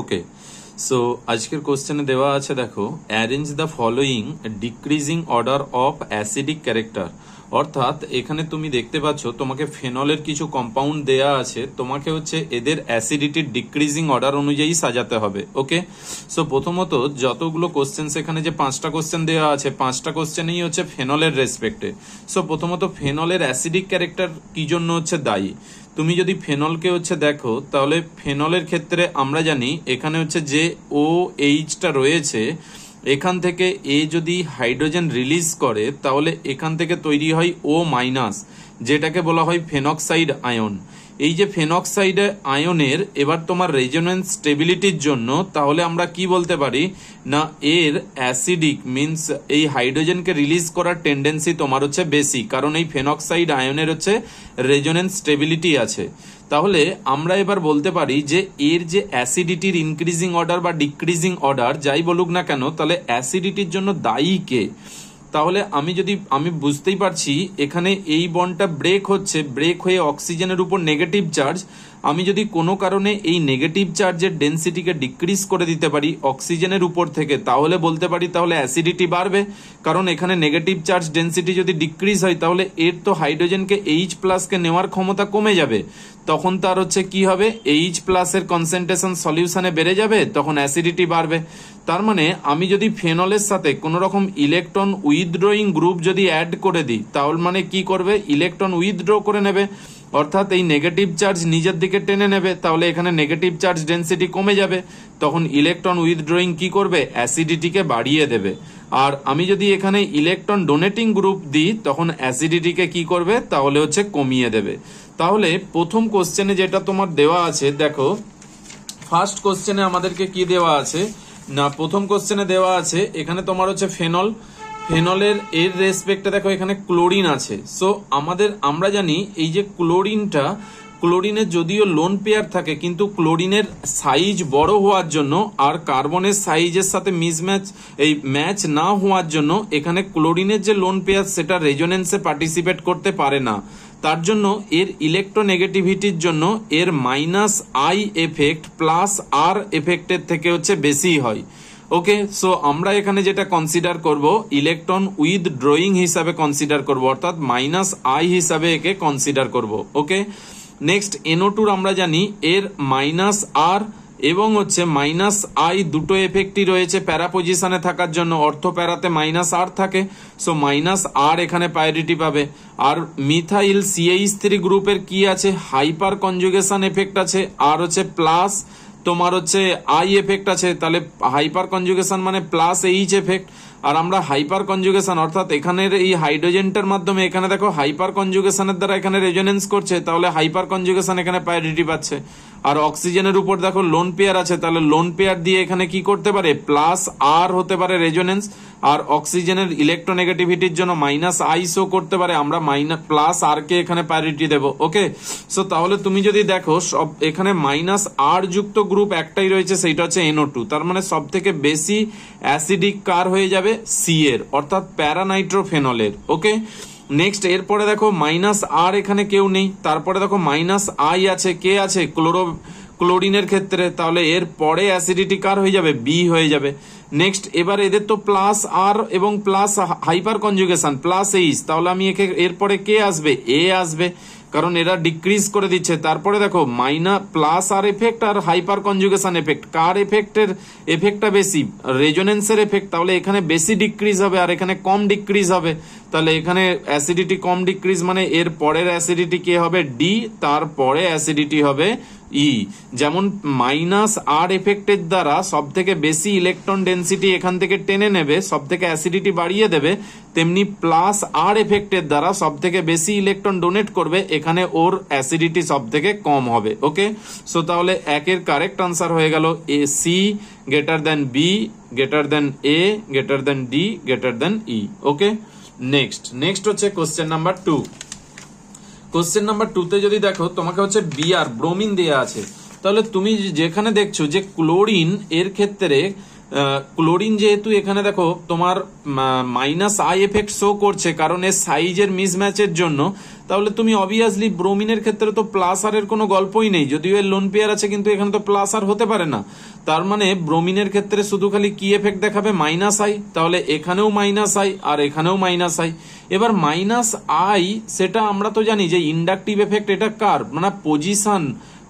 Okay so আজকের কোশ্চেনে দেওয়া আছে, দেখো arrange the following decreasing order of acidic character অর্থাৎ, এখানে তুমি দেখতে পাচ্ছ, তোমাকে ফেনলের কিছু কম্পাউন্ড দেয়া আছে, তোমাকে হচ্ছে এদের অ্যাসিডিটির ডিক্রিজিং অর্ডার অনুযায়ী সাজাতে হবে ওকে সো প্রথমত, যতগুলো কোশ্চেন এখানে যে পাঁচটা কোশ্চেন দেওয়া আছে, পাঁচটা কোশ্চেনই হচ্ছে ফেনলের রেসপেক্টে সো প্রথমত ফেনলের অ্যাসিডিক ক্যারেক্টার কি জন্য হচ্ছে দায়ী? তুমি যদি ফেনলকে হচ্ছে দেখো, তাহলে ফেনলের ক্ষেত্রে আমরা জানি এখানে হচ্ছে যে ও এইচটা রয়েছে, এখান থেকে এ যদি হাইড্রোজেন রিলিজ করে, তাহলে এখান থেকে তৈরি হয় ও মাইনাস যেটাকে বলা হয় ফেনক্সাইড আয়ন। এই যে ফেনক্সাইড আয়নের এবার তোমার রেজোনেন্স স্টেবিলিটির জন্য তাহলে আমরা কি বলতে পারি? না, এর অ্যাসিডিক মিনস এই হাইড্রোজেনকে রিলিজ করার টেন্ডেন্সি তোমার হচ্ছে বেশি, কারণ এই ফেনক্সাইড আয়নের হচ্ছে রেজোনেন্স স্টেবিলিটি আছে। তাহলে আমরা এবার বলতে পারি যে এর যে অ্যাসিডিটির ইনক্রিজিং অর্ডার বা ডিক্রিজিং অর্ডার যাই বলুক না কেন, তাহলে অ্যাসিডিটির জন্য দায়ী কে? তাহলে আমি যদি, আমি বুঝতেই পারছি, এখানে এই বনটা ব্রেক হচ্ছে ব্রেক হয়ে অক্সিজেনের উপর নেগেটিভ চার্জ আমি যদি কোনো কারণে এই নেগেটিভ চার্জের ডেন্সিটিকে ডিক্রিজ করে দিতে পারি অক্সিজেনের উপর থেকে, তাহলে বলতে পারি তাহলে অ্যাসিডিটি বাড়বে। কারণ এখানে নেগেটিভ চার্জ ডেন্সিটি যদি ডিক্রিজ হয়, তাহলে এর তো হাইড্রোজেনকে এইচ প্লাসকে নেওয়ার ক্ষমতা কমে যাবে। তখন তার হচ্ছে কি হবে? এইচ প্লাসের কনসেন্ট্রেশন সলিউশনে বেড়ে যাবে, তখন অ্যাসিডিটি বাড়বে। তার মানে আমি যদি ফেনলের সাথে কোন রকম ইলেকট্রন উইথড্রয়িং গ্রুপ যদি অ্যাড করে দিই, তাহলে মানে কি করবে? ইলেকট্রন উইথড্র করে নেবে। অর্থাৎ এই নেগেটিভ চার্জ নিজের দিকে টেনে নেবে, তাহলে এখানে নেগেটিভ চার্জ ডেন্সিটি কমে যাবে। তখন ইলেকট্রন উইথড্রয়িং কি করবে? অ্যাসিডিটিকে বাড়িয়ে দেবে। আর আমি যদি এখানে ইলেকট্রন ডোনেটিং গ্রুপ দিই, তখন অ্যাসিডিটিকে কি করবে? তাহলে হচ্ছে কমিয়ে দেবে। তাহলে প্রথম কোশ্চেনে যেটা তোমার দেওয়া আছে, দেখো ফার্স্ট কোশ্চেনে আমাদেরকে কি দেওয়া আছে? না, প্রথম কোশ্চেনে দেওয়া আছে, এখানে তোমার হচ্ছে ফেনল ফেনলের এর রেসপেক্টে দেখো এখানে ক্লোরিন আছে। সো আমাদের, আমরা জানি এই যে ক্লোরিনটা ক্লোরিনের যদিও লোন পেয়ার থাকে, কিন্তু ক্লোরিনের সাইজ বড় হওয়ার জন্য আর কার্বনের সাইজের সাথে মিসম্যাচ এই ম্যাচ না হওয়ার জন্য এখানে ক্লোরিনের যে লোন পেয়ার সেটা রেজোনেন্সে পার্টিসিপেট করতে পারে না। তার জন্য এর ইলেকট্রোনেগেটিভিটির জন্য এর minus I effect plus R এফেক্টের থেকে হচ্ছে বেশি হয়। ওকে সো আমরা এখানে যেটা কনসিডার করব ইলেকট্রন উইথ ড্রয়িং হিসাবে কনসিডার করব, অর্থাৎ মাইনাস আই হিসাবে একে কনসিডার করব ওকে নেক্সট এনও টুর আমরা জানি, এর মাইনাস আর এবং হচ্ছে মাইনাস আই দুটো এফেক্টই রয়েছে প্যারা পজিশনে থাকার জন্য, অর্থ প্যারাতে মাইনাস আর থাকে সো মাইনাস আর এখানে প্রায়োরিটি পাবে। আর মিথাইল সিএইচ থ্রি গ্রুপের কি আছে? হাইপার কনজুগেশন এফেক্ট আছে, আর হচ্ছে প্লাস তোমার হচ্ছে আই এফেক্ট আছে তাহলে হাইপার কনজুগেশন মানে প্লাস এইচ এফেক্ট আর আমরা হাইপার কনজুগেশন অর্থাৎ এখানের এই হাইড্রোজেনটার মাধ্যমে, এখানে দেখো হাইপার কনজুগেশনের দ্বারা এখানে রেজোনেন্স করছে, তাহলে হাইপার কনজুগেশন এখানে প্রায়োরিটি পাচ্ছে। আর অক্সিজেনের উপর দেখো লোন পেয়ার আছে, তাহলে লোন পেয়ার দিয়ে এখানে কি করতে পারে? প্লাস আর হতে পারে রেজোনেন্স আর অক্সিজেনের ইলেকট্রোনেগেটিভিটির জন্য মাইনাস আই শো করতে পারে, আমরা মাইনাস প্লাস আর কে এখানে প্রায়োরিটি দেব ওকে সো তাহলে তুমি যদি দেখো, সব এখানে মাইনাস আর যুক্ত গ্রুপ একটাই রয়েছে, সেইটা হচ্ছে এনও টু তার মানে সব থেকে বেশি অ্যাসিডিক কার হয়ে যাবে? সি এর, অর্থাৎ প্যারানাইট্রোফেনলের ওকে নেক্সট এরপরে দেখো মাইনাস আর এখানে কেউ নেই, তারপরে দেখো মাইনাস আই আছে কে আছে ক্লোরো ক্লোরিনের ক্ষেত্রে, তাহলে এর পরে অ্যাসিডিটি কার হয়ে যাবে? বি হয়ে যাবে। নেক্সট এবার এদের তো প্লাস আর এবং plus hyperconjugation plus H তাহলে আমি একে, এরপরে কে আসবে এ আসবে। কারণ এরা ডিক্রিজ করে দিচ্ছে। তারপরে দেখো মাইনা প্লাস আর এফেক্ট আর হাইপার কনজুগেশন এফেক্ট কার এফেক্টের এফেক্টটা বেশি? রেজোনেন্সের এফেক্ট তাহলে এখানে বেশি ডিক্রিজ হবে আর এখানে কম ডিক্রিজ হবে। তাহলে এখানে অ্যাসিডিটি কম ডিক্রিজ মানে এর পরের অ্যাসিডিটি কে হবে? ডি তারপরে অ্যাসিডিটি হবে ই, যেমন মাইনাস আর এফেক্টের দ্বারা সব থেকে বেশি ইলেকট্রন ডেন্সিটি এখান থেকে টেনে নেবে সব থেকে অ্যাসিডিটি বাড়িয়ে দেবে, তেমনি প্লাস আর এফেক্টের দ্বারা সব থেকে বেশি ইলেকট্রন ডোনেট করবে, এখানে ওর অ্যাসিডিটি সব থেকে কম হবে, ওকে? সো তাহলে একের কারেক্ট আনসার হয়ে গেল A, C, greater than B, greater than A, greater than D, greater than E, okay? Next next হচ্ছে question number two. Question number টুতে যদি দেখো, তোমাকে হচ্ছে বিআর ব্রোমিন দেয়া আছে। তাহলে তুমি যেখানে দেখছ যে ক্লোরিন এর ক্ষেত্রে ক্লোরিন যেহেতু এখানে দেখো, তোমার মাইনাস আই এফেক্ট শো করছে, কারণ এর সাইজের মিসম্যাচের জন্য তাহলে তুমি অবভিয়াসলি ব্রোমিনের ক্ষেত্রে তো প্লাস আর এর কোনো গল্পই নেই। যদিও এর লোন পেয়ার আছে, কিন্তু এখানে তো প্লাস আর হতে পারে না। তার মানে ব্রোমিনের ক্ষেত্রে শুধু খালি কি এফেক্ট দেখাবে? মাইনাস আই তাহলে এখানেও মাইনাস আই আর এখানেও মাইনাস আই এবার মাইনাস আই সেটা আমরা তো জানি যে ইন্ডাকটিভ এফেক্ট এটা কার? মানে পজিশন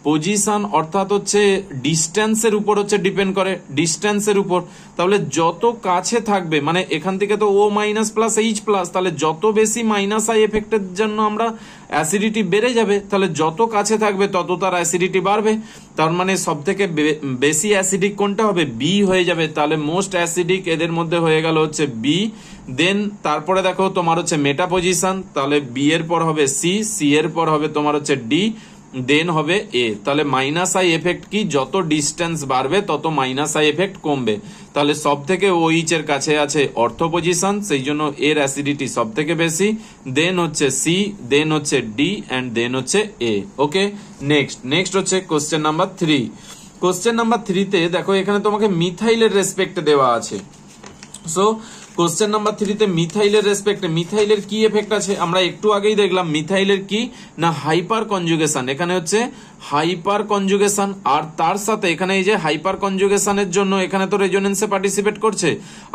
পজিশন অর্থাৎ হচ্ছে ডিস্টেন্সের উপর হচ্ছে ডিপেন্ড করে ডিস্টেন্সের উপর। তাহলে যত কাছে থাকবে মানে এখান থেকে তো O minus plus H plus তাহলে যত বেশি মাইনাস আই এফেক্টের জন্য আমরা অ্যাসিডিটি বেড়ে যাবে, তাহলে যত কাছে থাকবে, তত তার অ্যাসিডিটি বাড়বে। তার মানে সব থেকে বেশি অ্যাসিডিক কোনটা হবে? বি হয়ে যাবে। তাহলে মোস্ট অ্যাসিডিক এদের মধ্যে হয়ে গেল হচ্ছে বি দেন তারপরে দেখো তোমার হচ্ছে মেটা পজিশন তাহলে বি এর পর হবে সি সি এর পর হবে তোমার হচ্ছে ডি দেন হবে এ তাহলে মাইনাস আই এফেক্ট কি? যত ডিস্টেন্স বাড়বে, তত মাইনাস আই এফেক্ট কমবে। তাহলে সব থেকে ও ইচ এর কাছে আছে অর্থ পজিশন সেই জন্য এর অ্যাসিডিটি সব থেকে বেশি। দেন হচ্ছে সি দেন হচ্ছে ডি অ্যান্ড দেন হচ্ছে এ ওকে নেক্সট নেক্সট হচ্ছে question number three question number থ্রিতে দেখো, এখানে তোমাকে মিথাইলের রেসপেক্ট দেওয়া আছে। সো কোশ্চেন নাম্বার থ্রিতে মিথাইলের রেসপেক্টে মিথাইলের কি এফেক্ট আছে? আমরা একটু আগেই দেখলাম, মিথাইলের কি? না হাইপার কনজুগেশন এখানে হচ্ছে হাইপার কনজুগেশন, আর তার সাথে এখানে এই যে হাইপার কনজুগেশনের জন্য এখানে তো রেজোনেন্সে পার্টিসিপেট করছে।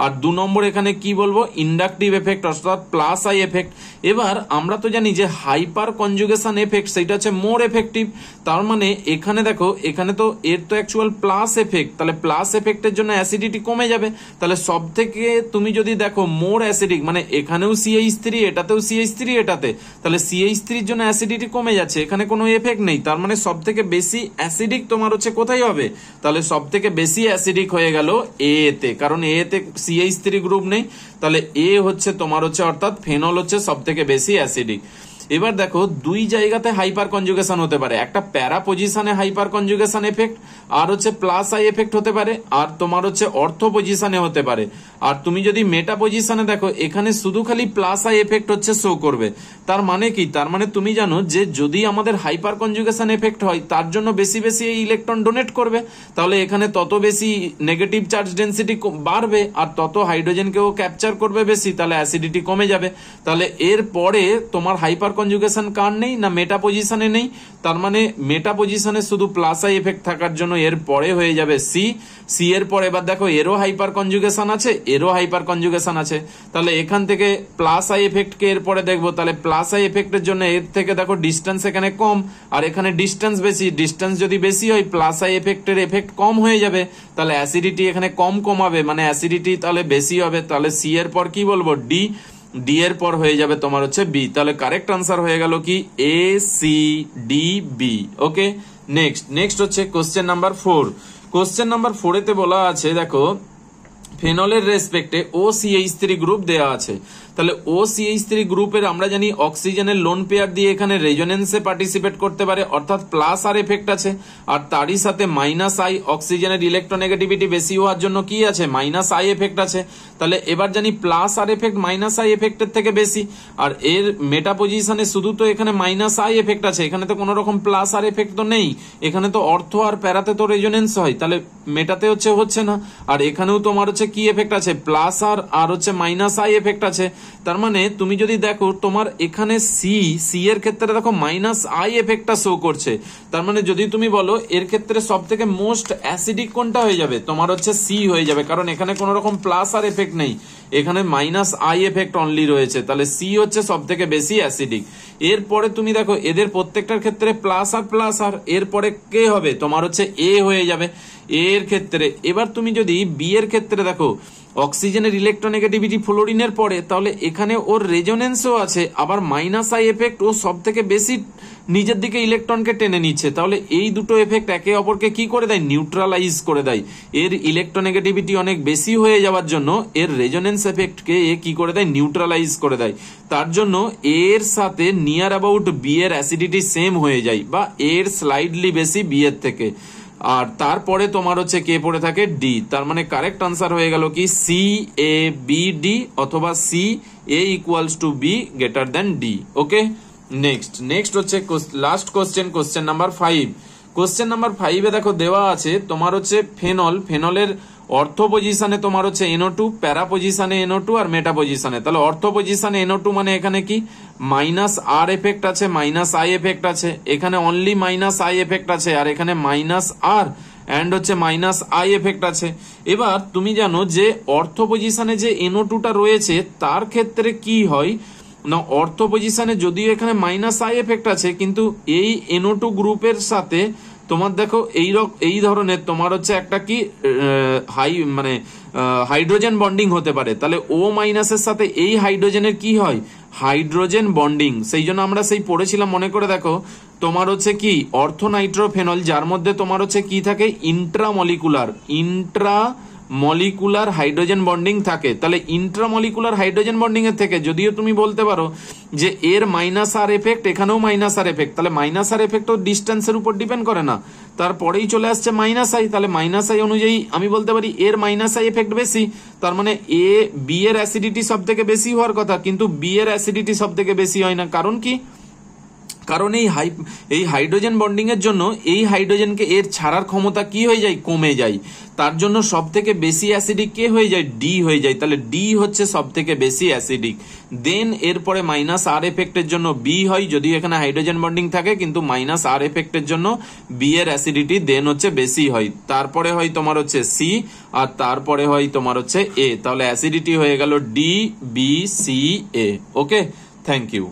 আর দু নম্বর এখানে কি বলব? ইন্ডাকটিভ এফেক্ট অর্থাৎ প্লাস আই এফেক্ট এবার আমরা তো জানি যে হাইপার কনজুগেশন এফেক্ট সেটা হচ্ছে মোর এফেক্টিভ তার মানে এখানে দেখো, এখানে তো এর তো অ্যাকচুয়াল প্লাস এফেক্ট তাহলে প্লাস এফেক্টের জন্য অ্যাসিডিটি কমে যাবে। তাহলে সব থেকে তুমি যদি দেখো মোর অ্যাসিডিক মানে এখানেও সিএইচ থ্রি এটাতেও সিএইচ থ্রি এটাতে, তাহলে সিএইচ থ্রির জন্য অ্যাসিডিটি কমে যাচ্ছে। এখানে কোনো এফেক্ট নেই। তার মানে সব থেকে বেশি অ্যাসিডিক তোমার হচ্ছে কোথায় হবে? তাহলে সব থেকে বেশি অ্যাসিডিক হয়ে গেল এ তে কারণ এ তে সিএইচ থ্রি গ্রুপ নেই। তাহলে এ হচ্ছে তোমার হচ্ছে অর্থাৎ ফেনল হচ্ছে সব থেকে বেশি অ্যাসিডিক এবার দেখো, দুই জায়গাতে হাইপার কনজুগেশন হতে পারে। একটা প্যারা পজিশনে হাইপার কনজুগেশন এফেক্ট আর হচ্ছে প্লাস আই এফেক্ট হতে পারে, আর তোমার হচ্ছে অর্থ পজিশনে হতে পারে। আর তুমি যদি মেটা পজিশনে দেখো, এখানে শুধু খালি প্লাস আই এফেক্ট হচ্ছে শো করবে। তার মানে কি? তার মানে তুমি জানো যে যদি আমাদের হাইপার কনজুগেশন এফেক্ট হয়, তার জন্য বেশি বেশি এই ইলেকট্রন ডোনেট করবে। তাহলে এখানে তত বেশি নেগেটিভ চার্জ ডেন্সিটি বাড়বে, আর তত হাইড্রোজেনকেও ক্যাপচার করবে বেশি, তাহলে অ্যাসিডিটি কমে যাবে। তাহলে এর পরে তোমার হাইপার কনজুগেশন কার নেই, না মেটা পজিশনে নেই, তার মানে মেটা পজিশনে শুধু প্লাস আই এফেক্ট থাকার জন্য এর পরে হয়ে যাবে সি সি এর পরে এবার দেখো এরও হাইপার কনজুগেশন আছে এরও হাইপার কনজুগেশন আছে। তাহলে এখান থেকে প্লাস আই এফেক্ট কে এরপরে দেখব, তাহলে প্লাস আই এফেক্টের জন্য এর থেকে দেখো ডিস্টেন্স এখানে কম, আর এখানে ডিস্টেন্স বেশি ডিস্টেন্স যদি বেশি হয় প্লাস আই এফেক্টের এফেক্ট কম হয়ে যাবে, তাহলে অ্যাসিডিটি এখানে কম কমাবে মানে অ্যাসিডিটি তাহলে বেশি হবে, তাহলে সি এর পর কি বলব? ডি ডি এর পর হয়ে যাবে তোমার হচ্ছে বি তাহলে কারেক্ট আনসার হয়ে গেল কি? A C D B okay next next হচ্ছে question number four question number ফোরেতে বলা আছে, দেখো ফেনলের রেসপেক্টে O C H three group দেওয়া আছে। তাহলে ও সিএইচ থ্রি গ্রুপের আমরা জানি অক্সিজেনের লোন পেয়ার দিয়ে এখানে রেজোনেন্সে পার্টিসিপেট করতে পারে, অর্থাৎ প্লাস আর এফেক্ট আছে। আর তারই সাথে মাইনাস আই অক্সিজেনের ইলেকট্রোনেগেটিভিটি বেশি হওয়ার জন্য কি আছে? মাইনাস আই এফেক্ট আছে। তাহলে এবার জানি plus R effect minus I এফেক্টের থেকে বেশি। আর এর মেটা পজিশনে শুধু তো এখানে মাইনাস আই এফেক্ট আছে। এখানে তো কোনো রকম প্লাস আর এফেক্ট তো নেই। এখানে তো অর্থ আর প্যারাতে তো রেজোনেন্স হয়। তাহলে মেটাতে হচ্ছে হচ্ছে না। আর এখানেও তোমার হচ্ছে কি এফেক্ট আছে? প্লাস আর আর হচ্ছে মাইনাস আই এফেক্ট আছে। তার মানে তুমি যদি দেখো তোমার এখানে সি সি এর ক্ষেত্রে দেখো মাইনাস আই এফেক্টটা শো করছে। তার মানে যদি তুমি বলো, এর ক্ষেত্রে সব থেকে মোস্ট অ্যাসিডিক কোনটা হয়ে যাবে? তোমার হচ্ছে সি হয়ে যাবে, কারণ এখানে কোনো রকম প্লাস আর এফেক্ট নেই। এখানে মাইনাস আই এফেক্ট অনলি রয়েছে, তাহলে সি হচ্ছে সব থেকে বেশি অ্যাসিডিক এরপরে তুমি দেখো, এদের প্রত্যেকটার ক্ষেত্রে প্লাস আর প্লাস আর, এরপরে কে হবে, তোমার হচ্ছে এ হয়ে যাবে। এর ক্ষেত্রে, এবার তুমি যদি বি এর ক্ষেত্রে দেখো, অক্সিজেনের ইলেকট্রোনেগেটিভিটি ফ্লোরিনের পরে, তাহলে এখানে ওর রেজোনেন্সও আছে, আবার মাইনাস আই এফেক্ট ও সব থেকে বেশি নিজের দিকে ইলেকট্রনকে টেনে নিচ্ছে। তাহলে এই দুটো এফেক্ট একে অপরকে কি করে দেয়? নিউট্রালাইজ করে দেয়। এর ইলেকট্রোনেগেটিভিটি অনেক বেশি হয়ে যাওয়ার জন্য এর রেজোনেন্স এফেক্টকে এ কি করে দেয়? নিউট্রালাইজ করে দেয়। তার জন্য এর সাথে নিয়ার অ্যাবাউট বি এর অ্যাসিডিটি সেম হয়ে যায়, বা এর স্লাইডলি বেশি বি এর থেকে। আর তারপরে তোমার হচ্ছে কে পড়ে থাকে? ডি। তার মানে কারেক্ট আনসার হয়ে গেল কি? সি এ বি ডি অথবা C A equals to B greater than D okay next next হচ্ছে last question question number five question number ফাইভে দেখো দেওয়া আছে, তোমার হচ্ছে ফেনল ফেনলের অর্থ পজিশনে তোমার হচ্ছে এনও টু প্যারা পজিশনে এনও টু আর মেটা পজিশনে তাহলে অর্থ পজিশনে এনও টু মানে এখানে কি? মাইনাস আর এফেক্ট আছে মাইনাস আই এফেক্ট আছে। এখানে অনলি মাইনাস আই এফেক্ট আছে আর এখানে মাইনাস আর অ্যান্ড হচ্ছে মাইনাস আই এফেক্ট আছে। এবার তুমি জানো যে অর্থ পজিশনে যে এনও টুটা রয়েছে, তার ক্ষেত্রে কি হয়? না, অর্থ পজিশনে যদিও এখানে মাইনাস আই এফেক্ট আছে, কিন্তু এই এনও টু গ্রুপের সাথে তোমার দেখো এই এই ধরনের তোমার হচ্ছে একটা কি হাই মানে হাইড্রোজেন বন্ডিং হতে পারে। তাহলে ও মাইনাসের সাথে এই হাইড্রোজেনের কি হয়? হাইড্রোজেন বন্ডিং সেই জন্য আমরা সেই পড়েছিলাম, মনে করে দেখো, তোমার হচ্ছে কি অর্থনাইট্রোফেনল যার মধ্যে তোমার হচ্ছে কি থাকে? Intramolecular intramolecular hydrogen bonding থাকে, তাহলে ইন্ট্রামলিকুলার হাইড্রোজেন বন্ডিং এর থেকে, যদিও তুমি বলতে পারো যে এর মাইনাস আর এফেক্ট এখানেও মাইনাস আর এফেক্ট তাহলে মাইনাস আর এফেক্ট ও ডিস্টেন্সের উপর ডিপেন্ড করে না। তারপরেই চলে আসছে মাইনাস আই তাহলে মাইনাস আই অনুযায়ী আমি বলতে পারি এর মাইনাস আই এফেক্ট বেশি, তার মানে এ বি এর অ্যাসিডিটি সব থেকে বেশি হওয়ার কথা, কিন্তু বি এর অ্যাসিডিটি সব থেকে বেশি হয় না। কারণ কি? কারণ এই হাই এই হাইড্রোজেন বন্ডিং এর জন্য এই হাইড্রোজেনকে এর ছাড়ার ক্ষমতা কি হয়ে যায়? কমে যায়। তার জন্য সব থেকে বেশি অ্যাসিডিক কে হয়ে যায়? ডি হয়ে যায়। তাহলে ডি হচ্ছে সব থেকে বেশি অ্যাসিডিক দেন এরপরে মাইনাস আর এফেক্টের জন্য বি হয়। যদি এখানে হাইড্রোজেন বন্ডিং থাকে, কিন্তু মাইনাস আর এফেক্টের জন্য বি এর অ্যাসিডিটি দেন হচ্ছে বেশি হয়। তারপরে হয় তোমার হচ্ছে সি আর তারপরে হয় তোমার হচ্ছে এ তাহলে অ্যাসিডিটি হয়ে গেল D B C A okay thank you